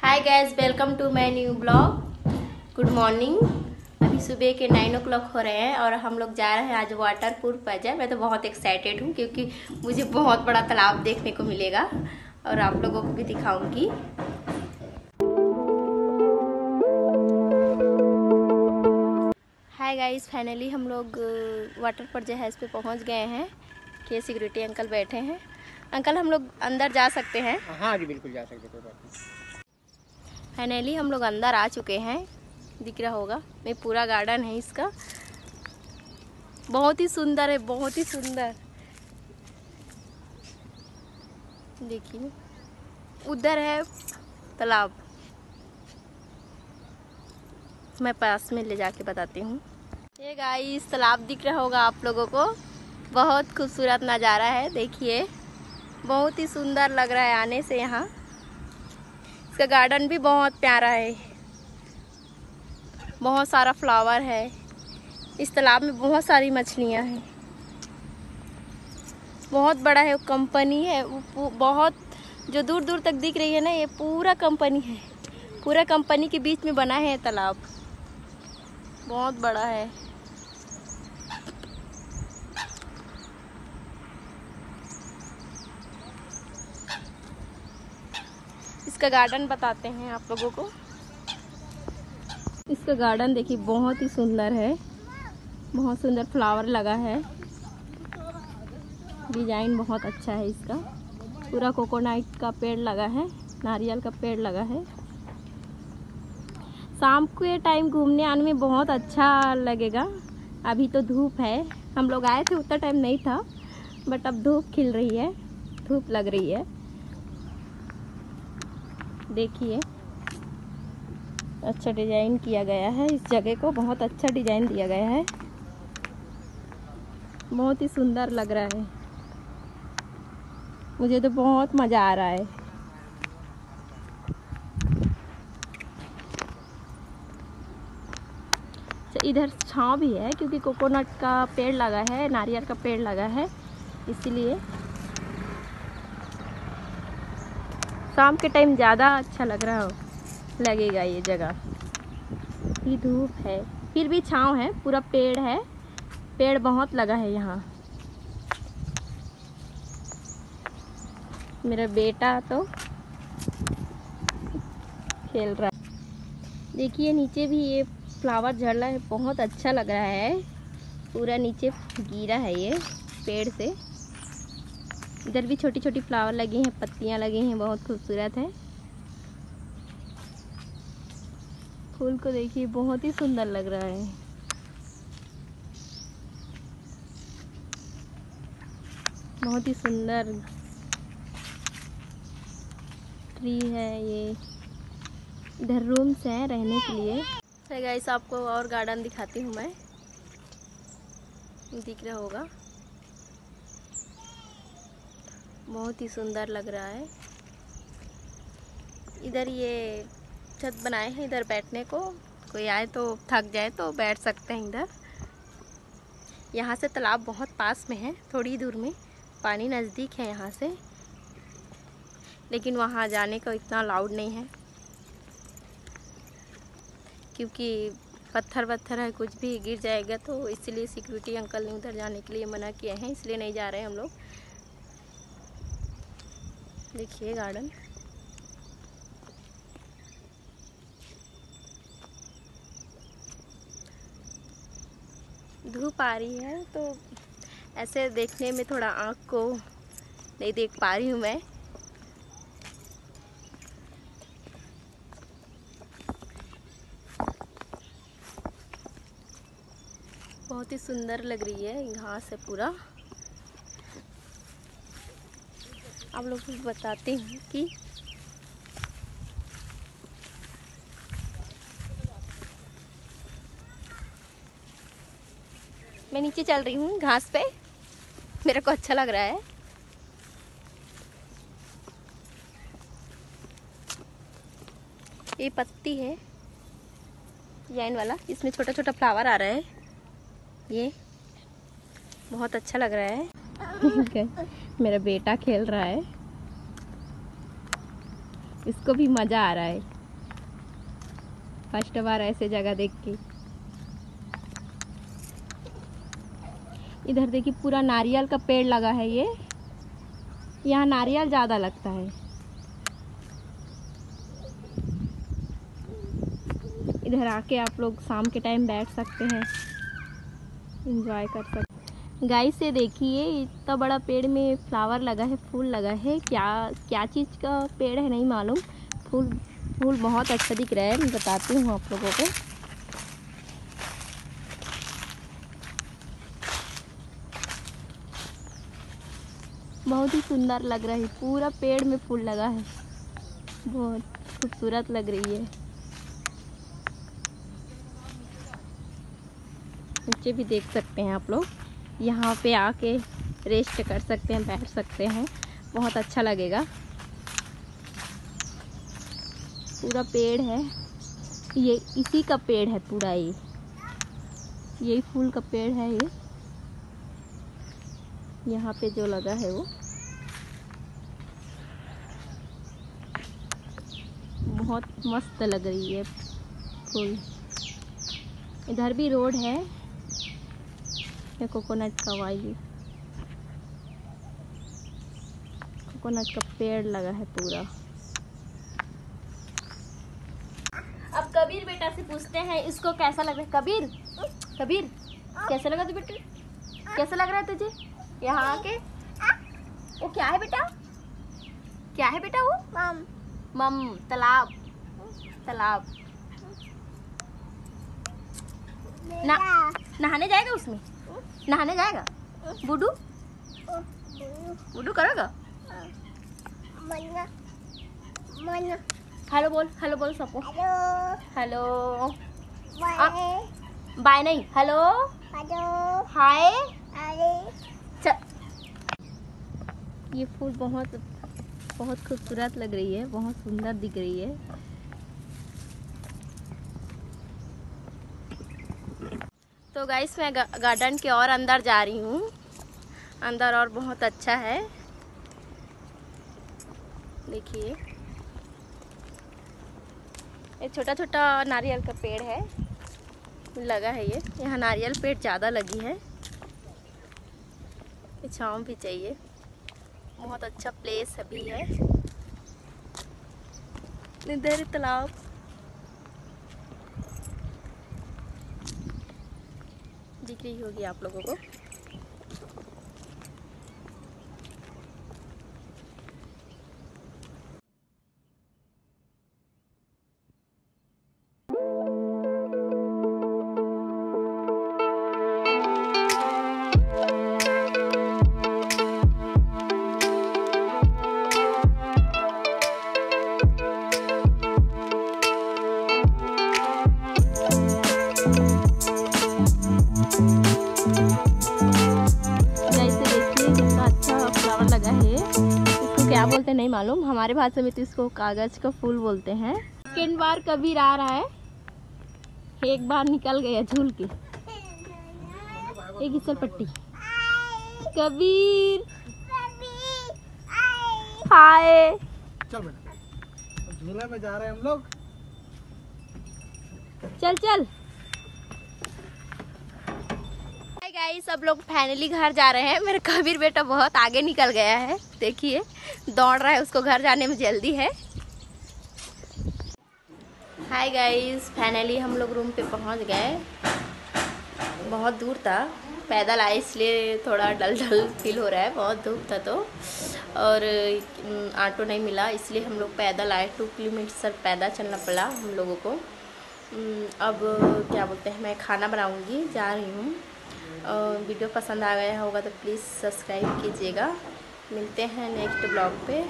Hi guys welcome to my new blog good morning अभी सुबह के नाइन ओ हो रहे हैं और हम लोग जा रहे हैं आज वाटरपुर पजा मैं तो बहुत एक्साइटेड हूँ क्योंकि मुझे बहुत बड़ा तालाब देखने को मिलेगा और आप लोगों को भी दिखाऊँगी। हाय गाइस फाइनली हम लोग वाटर पर जहाज़ पे पहुँच गए हैं। के सिक्योरिटी अंकल बैठे हैं। अंकल हम लोग अंदर जा सकते हैं। हाँ जी बिल्कुल जा सकते कोई बात नहीं। फाइनली हम लोग अंदर आ चुके हैं। दिख रहा होगा ये पूरा गार्डन है इसका। बहुत ही सुंदर है बहुत ही सुंदर। देखिए उधर है तालाब। मैं पास में ले जाके बताती हूँ। ये गाइस तालाब दिख रहा होगा आप लोगों को। बहुत खूबसूरत नज़ारा है देखिए। बहुत ही सुंदर लग रहा है आने से यहाँ। इसका गार्डन भी बहुत प्यारा है। बहुत सारा फ्लावर है। इस तालाब में बहुत सारी मछलियाँ हैं। बहुत बड़ा है वो कंपनी है। वो बहुत जो दूर दूर तक दिख रही है ना, ये पूरा कंपनी है। पूरा कंपनी के बीच में बना है तालाब। बहुत बड़ा है। इसका गार्डन बताते हैं आप लोगों को। इसका गार्डन देखिए, बहुत ही सुंदर है। बहुत सुंदर फ्लावर लगा है। डिज़ाइन बहुत अच्छा है इसका। पूरा कोकोनट का पेड़ लगा है, नारियल का पेड़ लगा है। शाम के टाइम घूमने आने में बहुत अच्छा लगेगा। अभी तो धूप है। हम लोग आए थे, उतना टाइम नहीं था बट अब धूप खिल रही है। धूप लग रही है। देखिए। अच्छा डिज़ाइन किया गया है। इस जगह को बहुत अच्छा डिज़ाइन दिया गया है। बहुत ही सुंदर लग रहा है। मुझे तो बहुत मज़ा आ रहा है। अच्छा इधर छाँव भी है क्योंकि कोकोनट का पेड़ लगा है, नारियल का पेड़ लगा है, इसीलिए शाम के टाइम ज़्यादा अच्छा लग रहा हो? लगेगा ये जगह। भी धूप है। फिर भी छाँव है, पूरा पेड़ है। पेड़ बहुत लगा है यहाँ। मेरा बेटा तो खेल रहा है। देखिए, नीचे भी ये फ्लावर झड़ रहा है, बहुत अच्छा लग रहा है। पूरा नीचे गिरा है ये पेड़ से। इधर भी छोटी छोटी फ्लावर लगी हैं, पत्तियाँ लगी हैं, बहुत खूबसूरत है। फूल को देखिए, बहुत ही सुंदर लग रहा है। बहुत ही सुंदर ट्री है ये। इधर रूम्स हैं रहने के लिए। है गाइस आपको और गार्डन दिखाती हूँ मैं। दिख रहा होगा। बहुत ही सुंदर लग रहा है। इधर ये छत बनाए हैं इधर बैठने को। कोई आए तो थक जाए तो बैठ सकते हैं इधर। यहाँ से तालाब बहुत पास में है, थोड़ी दूर में। पानी नज़दीक है यहाँ से। लेकिन वहाँ जाने का इतना अलाउड नहीं है। क्योंकि पत्थर वत्थर है, कुछ भी गिर जाएगा तो इसलिए सिक्योरिटी अंकल ने उधर जाने के लिए मना किया है, इसलिए नहीं जा रहे हम लोग। देखिए गार्डन धूप आ रही है तो ऐसे देखने में थोड़ा आँख को नहीं देख पा रही हूँ मैं। बहुत ही सुंदर लग रही है, घास है पूरा। आप लोग को बताती हूँ कि मैं नीचे चल रही हूँ घास पे। मेरे को अच्छा लग रहा है। ये पत्ती है जैन वाला। इसमें छोटा छोटा फ्लावर आ रहा है। ये बहुत अच्छा लग रहा है। मेरा बेटा खेल रहा है। इसको भी मज़ा आ रहा है। फ़र्स्ट बार ऐसे जगह देख के। इधर देखिए, पूरा नारियल का पेड़ लगा है ये। यहाँ नारियल ज़्यादा लगता है। इधर आके आप लोग शाम के टाइम बैठ सकते हैं। इंजॉय कर सकते गाइस से देखिए, इतना बड़ा पेड़ में फ्लावर लगा है, फूल लगा है। क्या क्या चीज़ का पेड़ है नहीं मालूम। फूल फूल बहुत अच्छा दिख रहा है, मैं बताती हूँ आप लोगों को। बहुत ही सुंदर लग रहा है, पूरा पेड़ में फूल लगा है। बहुत खूबसूरत लग रही है। नीचे भी देख सकते हैं आप लोग। यहाँ पे आके रेस्ट कर सकते हैं, बैठ सकते हैं। बहुत अच्छा लगेगा। पूरा पेड़ है। ये इसी का पेड़ है पूरा ये। यही फूल का पेड़ है ये। यहाँ पे जो लगा है वो। बहुत मस्त लग रही है फूल। इधर भी रोड है। ये कोकोनट का वायु कोकोनट का पेड़ लगा है पूरा। अब कबीर बेटा से पूछते हैं इसको कैसा लग रहा है? कबीर? कबीर कैसा लगा तू बेटा? कैसा लग रहा है तुझे? यहाँ आके? वो क्या है बेटा? क्या है बेटा वो? मम। मम तालाब। तालाब। ना नहाने जाएगा उसमें? नहाने जाएगा? बुडू? बुडू करोगा? हेलो बोल हेलो बोल सबको हेलो। बाय नहीं, हेलो। हाय। ये फूल बहुत बहुत खूबसूरत लग रही है, बहुत सुंदर दिख रही है। तो गाइस मैं गार्डन के और अंदर जा रही हूँ। अंदर और बहुत अच्छा है। देखिए। ये छोटा छोटा नारियल का पेड़ है। लगा है ये। यहाँ नारियल पेड़ ज़्यादा लगी है। छाँव भी चाहिए। बहुत अच्छा प्लेस अभी है। इधर तालाब। दिख रही होगी आप लोगों को। बोलते नहीं मालूम। हमारे भाषा में तो इसको कागज़ का फूल बोलते हैं। सेकेंड बार कबीर आ रहा है? एक बार निकल गया झूल के। एक घिसल पट्टी। कबीर। हाय। चल बेटा। झूला में जा रहे हैं हम लोग। चल चल। गाइस सब लोग फाइनली घर जा रहे हैं। मेरा कबीर बेटा बहुत आगे निकल गया है। देखिए, दौड़ रहा है, उसको घर जाने में जल्दी है। हाय गाइस फाइनली हम लोग रूम पे पहुँच गए। बहुत दूर था। पैदल आए, इसलिए थोड़ा डल डल फील हो रहा है। बहुत धूप था तो। और ऑटो नहीं मिला, इसलिए हम लोग पैदल आए। टू किलोमीटर पैदल चलना पड़ा हम लोगों को। अब क्या बोलते हैं, मैं खाना बनाऊँगी, जा रही हूँ। वीडियो पसंद आ गया होगा तो प्लीज़ सब्सक्राइब कीजिएगा। मिलते हैं नेक्स्ट ब्लॉग पे।